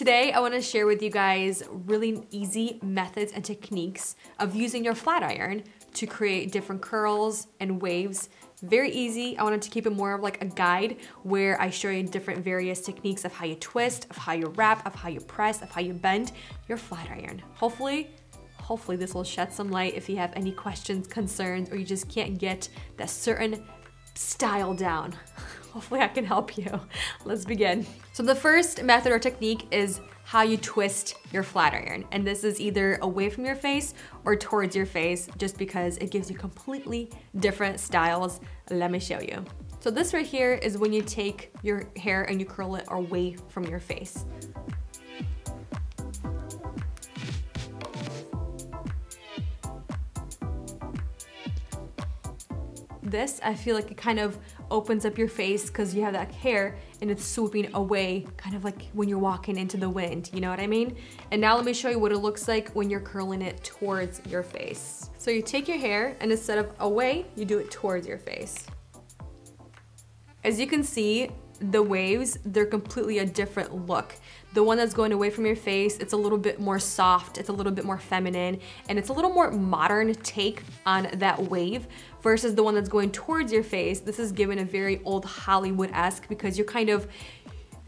Today, I wanna share with you guys really easy methods and techniques of using your flat iron to create different curls and waves. Very easy. I wanted to keep it more of like a guide where I show you different various techniques of how you twist, of how you wrap, of how you press, of how you bend your flat iron. Hopefully, hopefully this will shed some light if you have any questions, concerns, or you just can't get that certain style down. Hopefully I can help you. Let's begin. So the first method or technique is how you twist your flat iron. And this is either away from your face or towards your face just because it gives you completely different styles. Let me show you. So this right here is when you take your hair and you curl it away from your face. This, I feel like it kind of opens up your face because you have that hair and it's swooping away, kind of like when you're walking into the wind, you know what I mean? And now let me show you what it looks like when you're curling it towards your face. So you take your hair and instead of away, you do it towards your face. As you can see, the waves, they're completely a different look. The one that's going away from your face, it's a little bit more soft, it's a little bit more feminine, and it's a little more modern take on that wave versus the one that's going towards your face. This is given a very old Hollywood-esque because you're kind of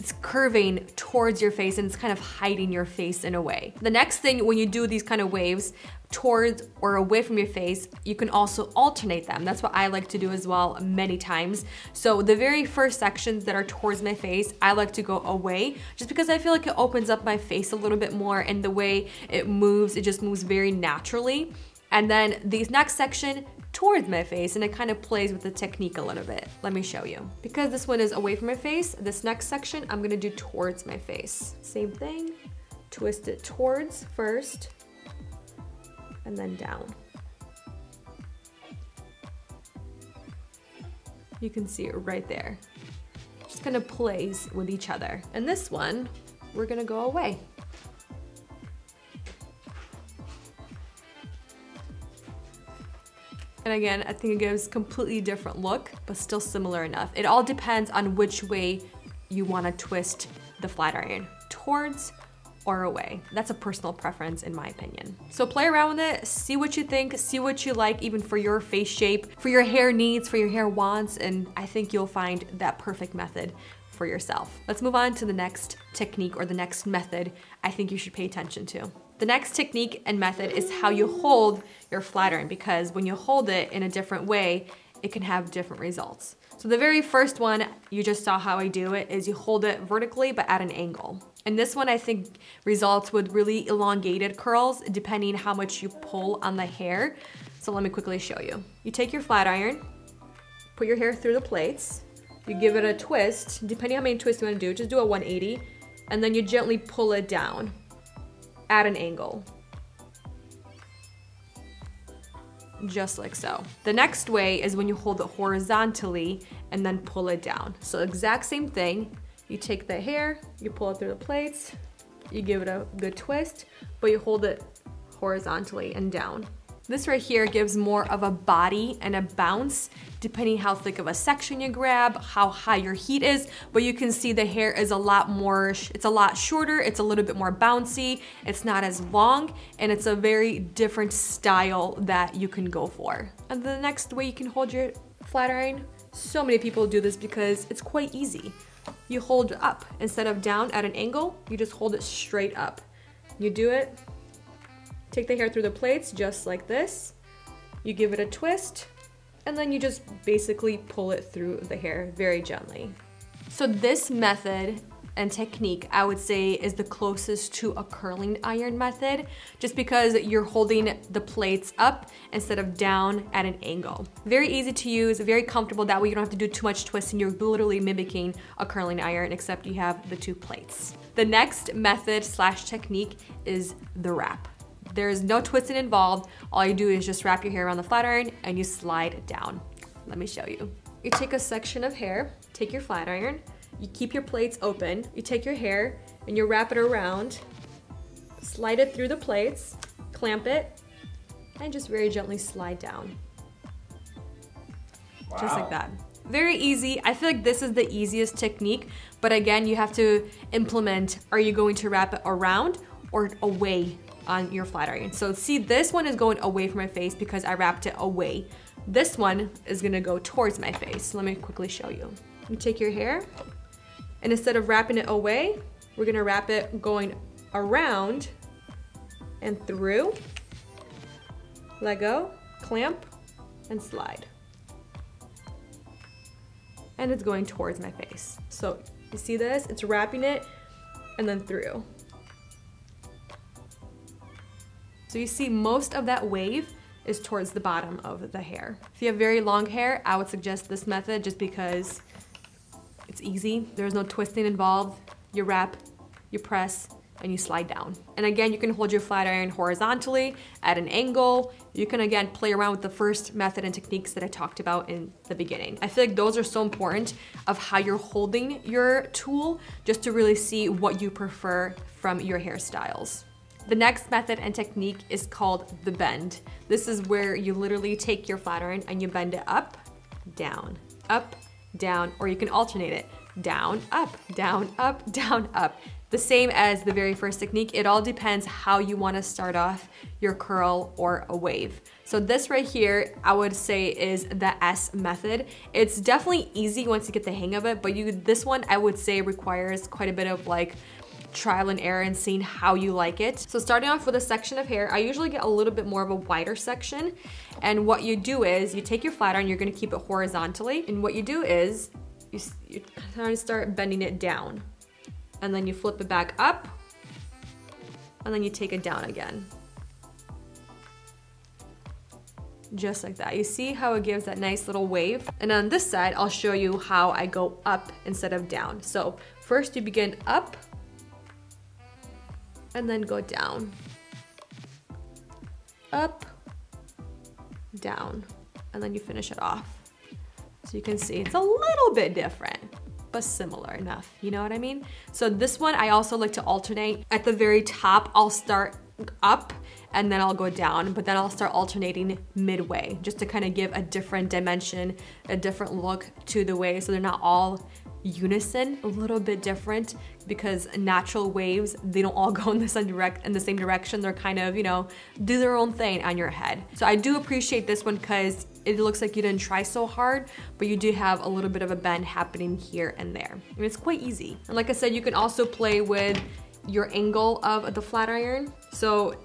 it's curving towards your face and it's kind of hiding your face in a way. The next thing when you do these kind of waves towards or away from your face, you can also alternate them. That's what I like to do as well many times. So the very first sections that are towards my face, I like to go away just because I feel like it opens up my face a little bit more and the way it moves, it just moves very naturally. And then the next section, towards my face and it kind of plays with the technique a little bit. Let me show you. Because this one is away from my face, this next section I'm gonna do towards my face. Same thing, twist it towards first and then down. You can see it right there. Just kind of plays with each other. And this one, we're gonna go away. And again, I think it gives completely different look, but still similar enough. It all depends on which way you wanna twist the flat iron, towards or away. That's a personal preference in my opinion. So play around with it, see what you think, see what you like even for your face shape, for your hair needs, for your hair wants, and I think you'll find that perfect method for yourself. Let's move on to the next technique or the next method I think you should pay attention to. The next technique and method is how you hold your flat iron because when you hold it in a different way, it can have different results. So the very first one, you just saw how I do it, is you hold it vertically but at an angle. And this one I think results with really elongated curls depending how much you pull on the hair. So let me quickly show you. You take your flat iron, put your hair through the plates, you give it a twist, depending how many twists you wanna do, just do a 180, and then you gently pull it down at an angle. Just like so. The next way is when you hold it horizontally and then pull it down. So exact same thing. You take the hair, you pull it through the plates, you give it a good twist, but you hold it horizontally and down. This right here gives more of a body and a bounce depending how thick of a section you grab, how high your heat is, but you can see the hair is a lot more, it's a lot shorter, it's a little bit more bouncy, it's not as long, and it's a very different style that you can go for. And the next way you can hold your flat iron, so many people do this because it's quite easy. You hold up, instead of down at an angle, you just hold it straight up. You do it Take the hair through the plates just like this. You give it a twist and then you just basically pull it through the hair very gently. So this method and technique I would say is the closest to a curling iron method just because you're holding the plates up instead of down at an angle. Very easy to use, very comfortable that way you don't have to do too much twisting you're literally mimicking a curling iron except you have the two plates. The next method slash technique is the wrap. There's no twisting involved. All you do is just wrap your hair around the flat iron and you slide it down. Let me show you. You take a section of hair, take your flat iron, you keep your plates open, you take your hair and you wrap it around, slide it through the plates, clamp it, and just very gently slide down. Wow. Just like that. Very easy. I feel like this is the easiest technique, but again, you have to implement, are you going to wrap it around or away on your flat iron? So see, this one is going away from my face because I wrapped it away. This one is gonna go towards my face. Let me quickly show you. You take your hair, and instead of wrapping it away, we're gonna wrap it going around and through. Let go, clamp, and slide. And it's going towards my face. So you see this? It's wrapping it and then through. So you see most of that wave is towards the bottom of the hair. If you have very long hair, I would suggest this method just because it's easy. There's no twisting involved. You wrap, you press, and you slide down. And again, you can hold your flat iron horizontally at an angle. You can again play around with the first method and techniques that I talked about in the beginning. I feel like those are so important of how you're holding your tool just to really see what you prefer from your hairstyles. The next method and technique is called the bend. This is where you literally take your flat iron and you bend it up, down, up, down, or you can alternate it down, up, down, up, down, up. The same as the very first technique, it all depends how you wanna start off your curl or a wave. So this right here, I would say is the S method. It's definitely easy once you get the hang of it, but you this one I would say requires quite a bit of like trial and error and seeing how you like it. So starting off with a section of hair, I usually get a little bit more of a wider section. And what you do is you take your flat iron, you're gonna keep it horizontally. And what you do is you, you kind of start bending it down. And then you flip it back up and then you take it down again. Just like that. You see how it gives that nice little wave? And on this side, I'll show you how I go up instead of down. So first you begin up and then go down. Up, down, and then you finish it off. So you can see it's a little bit different, but similar enough, you know what I mean? So this one, I also like to alternate. At the very top, I'll start up and then I'll go down, but then I'll start alternating midway just to kind of give a different dimension, a different look to the way so they're not all unison, a little bit different because natural waves, they don't all go in the same direct in the same direction. They're kind of, you know, do their own thing on your head. So I do appreciate this one because it looks like you didn't try so hard, but you do have a little bit of a bend happening here and there. And it's quite easy. And like I said, you can also play with your angle of the flat iron. So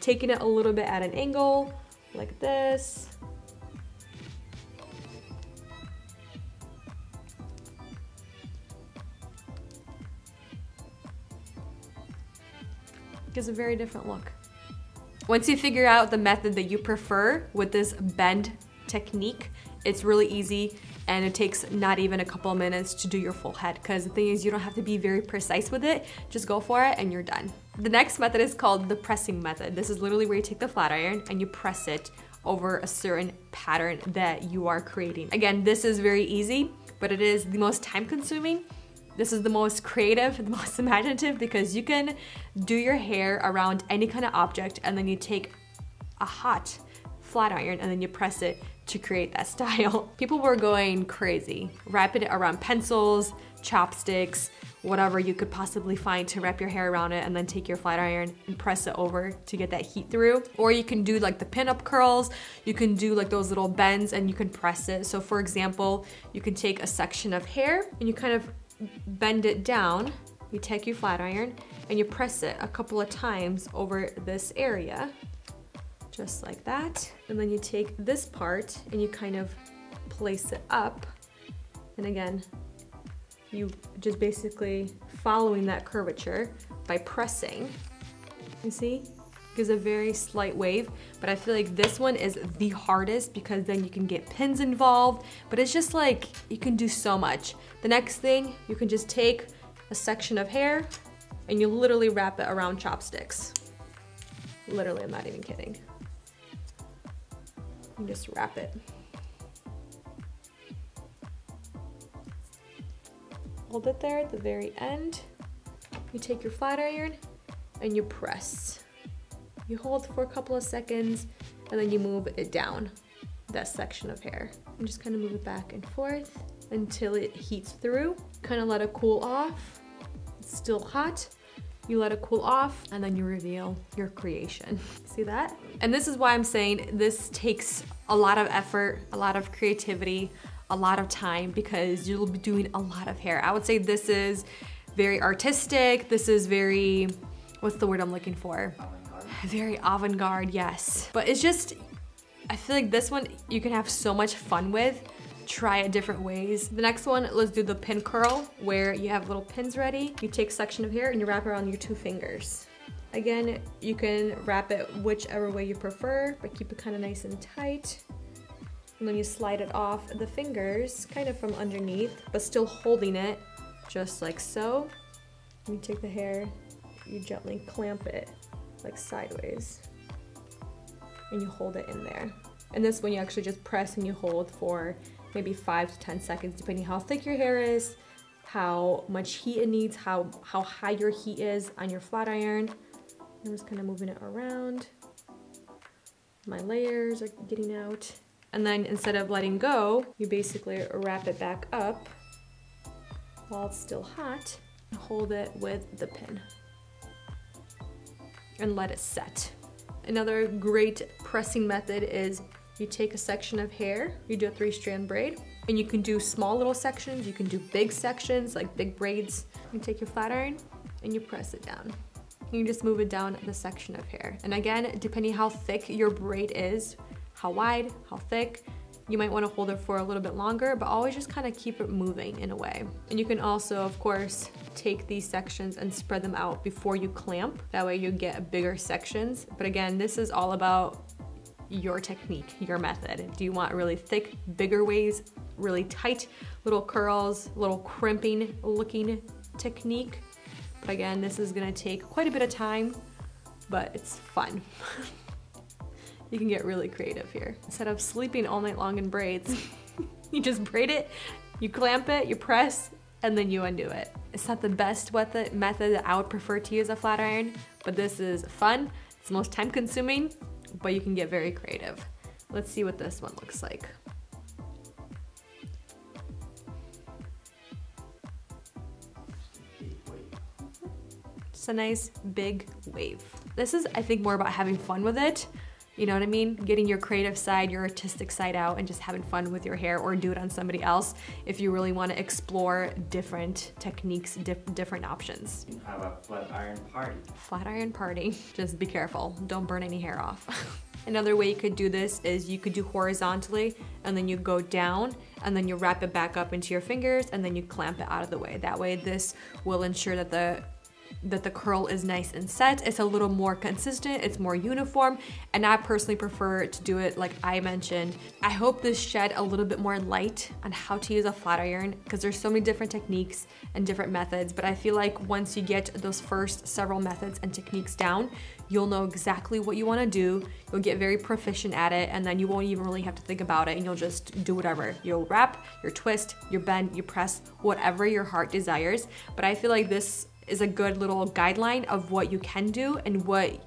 taking it a little bit at an angle like this, gives a very different look. Once you figure out the method that you prefer with this bend technique, it's really easy and it takes not even a couple of minutes to do your full head because the thing is you don't have to be very precise with it, just go for it and you're done. The next method is called the pressing method. This is literally where you take the flat iron and you press it over a certain pattern that you are creating. Again, this is very easy, but it is the most time consuming this is the most creative, the most imaginative because you can do your hair around any kind of object and then you take a hot flat iron and then you press it to create that style. People were going crazy, wrapping it around pencils, chopsticks, whatever you could possibly find to wrap your hair around it and then take your flat iron and press it over to get that heat through. Or you can do like the pinup curls, you can do like those little bends and you can press it. So for example, you can take a section of hair and you kind of bend it down, you take your flat iron and you press it a couple of times over this area, just like that. And then you take this part and you kind of place it up. And again, you just basically following that curvature by pressing, you see? Gives a very slight wave, but I feel like this one is the hardest because then you can get pins involved, but it's just like, you can do so much. The next thing, you can just take a section of hair and you literally wrap it around chopsticks. Literally, I'm not even kidding. You just wrap it. Hold it there at the very end. You take your flat iron and you press. You hold for a couple of seconds and then you move it down. that section of hair. And just kind of move it back and forth until it heats through. Kind of let it cool off. It's still hot. You let it cool off and then you reveal your creation. See that? And this is why I'm saying this takes a lot of effort, a lot of creativity, a lot of time because you'll be doing a lot of hair. I would say this is very artistic. This is very, what's the word I'm looking for? Very avant-garde, yes. But it's just, I feel like this one you can have so much fun with. Try it different ways. The next one, let's do the pin curl where you have little pins ready. You take section of hair and you wrap around your two fingers. Again, you can wrap it whichever way you prefer, but keep it kind of nice and tight. And then you slide it off the fingers, kind of from underneath, but still holding it just like so. You take the hair, you gently clamp it like sideways and you hold it in there. And this one you actually just press and you hold for maybe five to 10 seconds, depending how thick your hair is, how much heat it needs, how, how high your heat is on your flat iron. I'm just kind of moving it around. My layers are getting out. And then instead of letting go, you basically wrap it back up while it's still hot. And hold it with the pin and let it set. Another great pressing method is you take a section of hair, you do a three strand braid, and you can do small little sections, you can do big sections, like big braids. You take your flat iron and you press it down. You just move it down the section of hair. And again, depending how thick your braid is, how wide, how thick, you might wanna hold it for a little bit longer, but always just kind of keep it moving in a way. And you can also, of course, take these sections and spread them out before you clamp. That way you get bigger sections. But again, this is all about your technique, your method. Do you want really thick, bigger waves, really tight little curls, little crimping looking technique? But again, this is gonna take quite a bit of time, but it's fun. you can get really creative here. Instead of sleeping all night long in braids, you just braid it, you clamp it, you press, and then you undo it. It's not the best method that I would prefer to use a flat iron, but this is fun, it's most time consuming, but you can get very creative. Let's see what this one looks like. It's a nice big wave. This is, I think, more about having fun with it you know what I mean? Getting your creative side, your artistic side out and just having fun with your hair or do it on somebody else if you really want to explore different techniques, different options. Have a flat iron party. Flat iron party. Just be careful. Don't burn any hair off. Another way you could do this is you could do horizontally and then you go down and then you wrap it back up into your fingers and then you clamp it out of the way. That way this will ensure that the that the curl is nice and set. It's a little more consistent, it's more uniform, and I personally prefer to do it like I mentioned. I hope this shed a little bit more light on how to use a flat iron because there's so many different techniques and different methods, but I feel like once you get those first several methods and techniques down, you'll know exactly what you wanna do, you'll get very proficient at it, and then you won't even really have to think about it and you'll just do whatever. You'll wrap, you twist, you bend, you press, whatever your heart desires. But I feel like this is a good little guideline of what you can do and what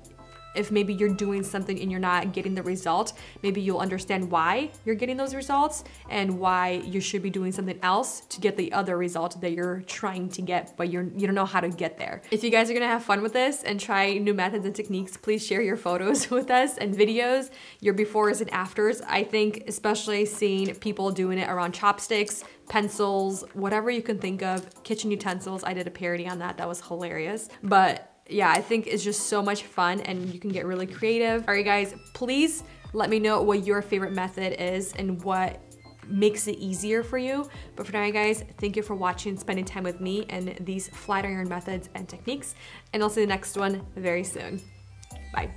if maybe you're doing something and you're not getting the result, maybe you'll understand why you're getting those results and why you should be doing something else to get the other result that you're trying to get, but you're, you don't know how to get there. If you guys are gonna have fun with this and try new methods and techniques, please share your photos with us and videos, your befores and afters. I think especially seeing people doing it around chopsticks, pencils, whatever you can think of, kitchen utensils. I did a parody on that, that was hilarious. But yeah, I think it's just so much fun and you can get really creative. All right, guys, please let me know what your favorite method is and what makes it easier for you. But for now, guys, thank you for watching, spending time with me and these flat iron methods and techniques. And I'll see the next one very soon. Bye.